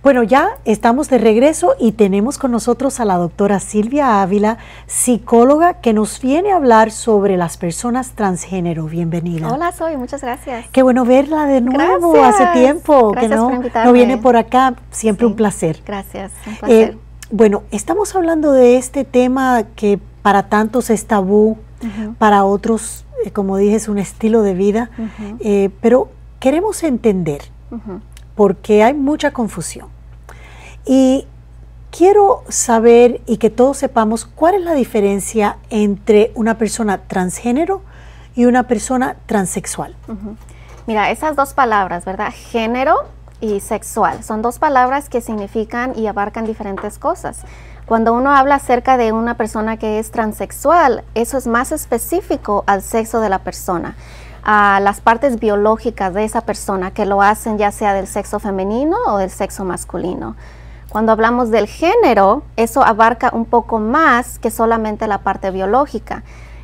Bueno, ya estamos de regreso y tenemos con nosotros a la doctora Silvia Ávila, psicóloga, que nos viene a hablar sobre las personas transgénero. Bienvenida. Hola, soy, muchas gracias. Qué bueno verla de nuevo, hace tiempo que no, no, viene por acá, siempre un placer. Gracias, un eh, bueno, estamos hablando de este tema que para tantos es tabú, para otros, eh, como dije, es un estilo de vida, eh, pero queremos entender porque hay mucha confusión. Y quiero saber y que todos sepamos cuál es la diferencia entre una persona transgénero y una persona transexual. Mira, esas dos palabras, ¿verdad? Género y sexual. Son dos palabras que significan y abarcan diferentes cosas. Cuando uno habla acerca de una persona que es transexual, eso es más específico al sexo de la persona a las partes biológicas de esa persona que lo hacen ya sea del sexo femenino o del sexo masculino. Cuando hablamos del género, eso abarca un poco más que solamente la parte biológica.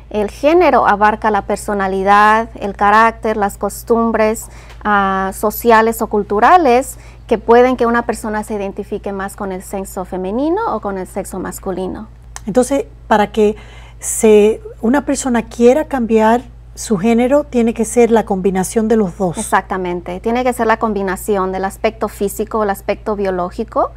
El género abarca la personalidad, el carácter, las costumbres ah, sociales o culturales que pueden que una persona se identifique más con el sexo femenino o con el sexo masculino. Entonces, para que se, una persona quiera cambiar su género tiene que ser la combinación de los dos. Exactamente, tiene que ser la combinación del aspecto físico, el aspecto biológico,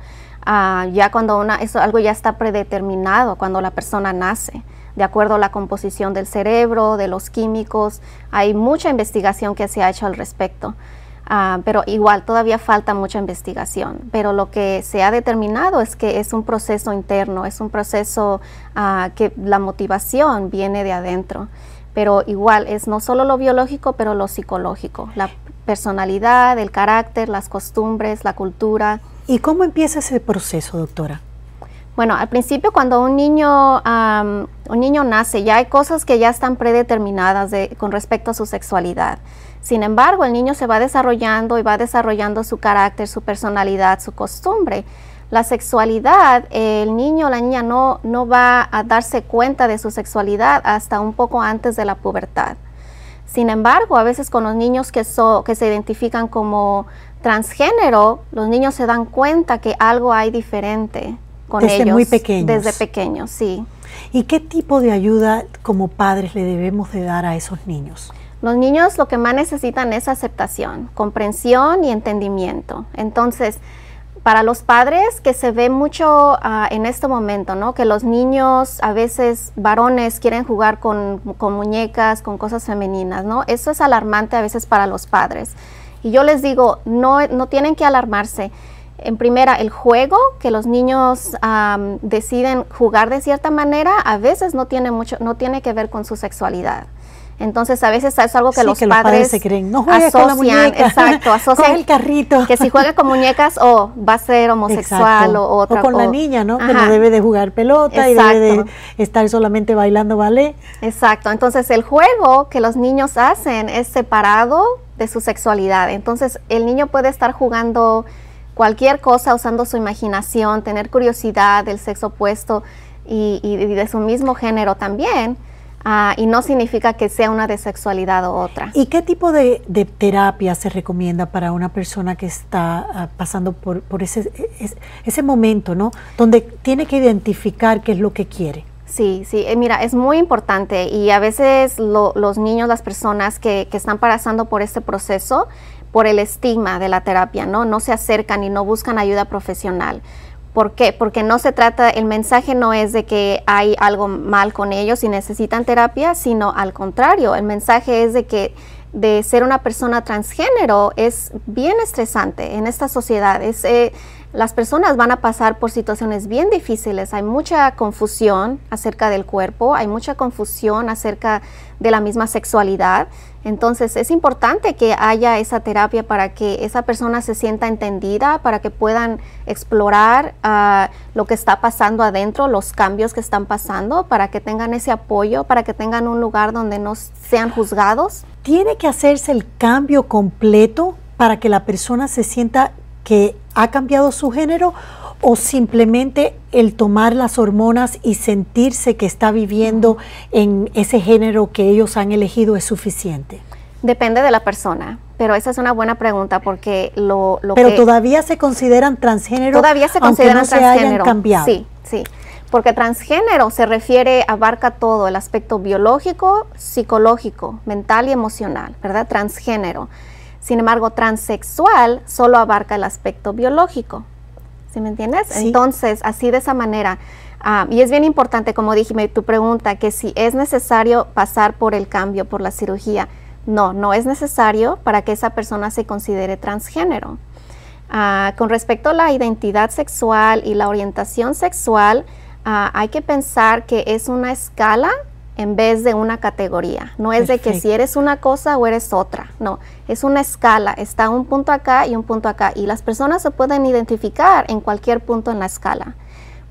ah, ya cuando una, eso algo ya está predeterminado cuando la persona nace, de acuerdo a la composición del cerebro, de los químicos, hay mucha investigación que se ha hecho al respecto. Ah, pero igual todavía falta mucha investigación. Pero lo que se ha determinado es que es un proceso interno, es un proceso ah, que la motivación viene de adentro pero igual es no solo lo biológico, pero lo psicológico, la personalidad, el carácter, las costumbres, la cultura. ¿Y cómo empieza ese proceso, doctora? Bueno, al principio cuando un niño, un niño nace, ya hay cosas que ya están predeterminadas con respecto a su sexualidad. Sin embargo, el niño se va desarrollando y va desarrollando su carácter, su personalidad, su costumbre. La sexualidad, el niño o la niña no, no va a darse cuenta de su sexualidad hasta un poco antes de la pubertad. Sin embargo, a veces con los niños que, que se identifican como transgénero, los niños se dan cuenta que algo hay diferente con desde ellos. muy pequeños. Desde pequeños, sí. ¿Y qué tipo de ayuda como padres le debemos de dar a esos niños? Los niños lo que más necesitan es aceptación, comprensión y entendimiento. Entonces, para los padres que se ve mucho ah, en este momento, ¿no? Que los niños, a veces varones, quieren jugar con, muñecas, con cosas femeninas, ¿no? Eso es alarmante a veces para los padres. Y yo les digo, no, no tienen que alarmarse. En primera, el juego, que los niños deciden jugar de cierta manera, a veces no tiene, mucho, no tiene que ver con su sexualidad. Entonces a veces es algo que, los, padres se creen, no asocian, con la exacto, asocian el carrito. que si juega con muñecas o va a ser homosexual o otra O con la niña, ¿no? Que no debe de jugar pelota y debe de estar solamente bailando ballet. Exacto. Entonces el juego que los niños hacen es separado de su sexualidad. Entonces el niño puede estar jugando cualquier cosa usando su imaginación, tener curiosidad del sexo opuesto y, y de su mismo género también Ah, y no significa que sea una de sexualidad o otra. ¿Y qué tipo de, terapia se recomienda para una persona que está ah, pasando por, ese, ese momento, ¿no? Donde tiene que identificar qué es lo que quiere. Sí, sí, eh, mira, es muy importante y a veces los niños, las personas que, que, están pasando por este proceso, por el estigma de la terapia, ¿no? No se acercan y no buscan ayuda profesional. ¿Por qué? Porque no se trata, el mensaje no es de que hay algo mal con ellos y necesitan terapia, sino al contrario, el mensaje es de que de ser una persona transgénero es bien estresante en esta sociedad. Eh, las personas van a pasar por situaciones bien difíciles. Hay mucha confusión acerca del cuerpo, hay mucha confusión acerca de la misma sexualidad. Entonces es importante que haya esa terapia para que esa persona se sienta entendida, para que puedan explorar ah, lo que está pasando adentro, los cambios que están pasando, para que tengan ese apoyo, para que tengan un lugar donde no sean juzgados. Tiene que hacerse el cambio completo para que la persona se sienta que ha cambiado su género o simplemente el tomar las hormonas y sentirse que está viviendo en ese género que ellos han elegido es suficiente? Depende de la persona, pero esa es una buena pregunta porque lo, lo pero todavía se consideran transgénero. Todavía se consideran transgénero. Sí, sí. Porque transgénero se refiere, abarca todo, el aspecto biológico, psicológico, mental y emocional, ¿verdad? Transgénero. Sin embargo, transexual solo abarca el aspecto biológico. ¿Sí me entiendes? Entonces, así de esa manera. Ah, y es bien importante, como dije, tu pregunta, que si es necesario pasar por el cambio, por la cirugía. No, no es necesario para que esa persona se considere transgénero. Ah, con respecto a la identidad sexual y la orientación sexual, Ah, hay que pensar que es una escala en vez de una categoría. No es de que si eres una cosa o eres otra. No, es una escala. Está un punto acá y un punto acá. Y las personas se pueden identificar en cualquier punto en la escala.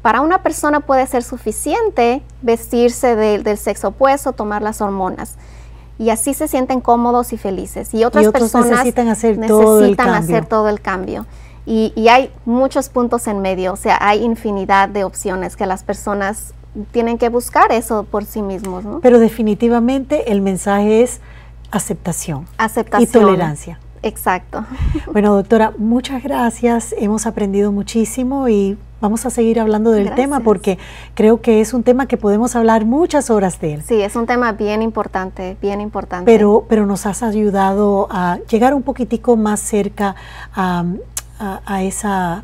Para una persona puede ser suficiente vestirse del sexo opuesto, tomar las hormonas. Y así se sienten cómodos y felices. Y otras personas necesitan hacer, todo, el hacer todo el cambio. Y, hay muchos puntos en medio, o sea, hay infinidad de opciones que las personas tienen que buscar eso por sí mismos. ¿no? Pero definitivamente el mensaje es aceptación, aceptación y tolerancia. Exacto. Bueno, doctora, muchas gracias. Hemos aprendido muchísimo y vamos a seguir hablando del tema porque creo que es un tema que podemos hablar muchas horas de él. Sí, es un tema bien importante, bien importante. Pero, pero nos has ayudado a llegar un poquitico más cerca a, a, esa,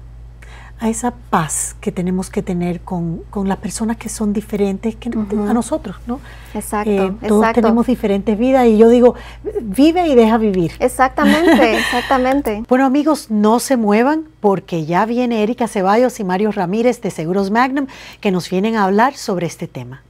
a esa paz que tenemos que tener con, las personas que son diferentes que a nosotros, ¿no? Exacto, eh, Todos tenemos diferentes vidas y yo digo, vive y deja vivir. Exactamente, exactamente. bueno amigos, no se muevan porque ya viene Erika Ceballos y Mario Ramírez de Seguros Magnum que nos vienen a hablar sobre este tema.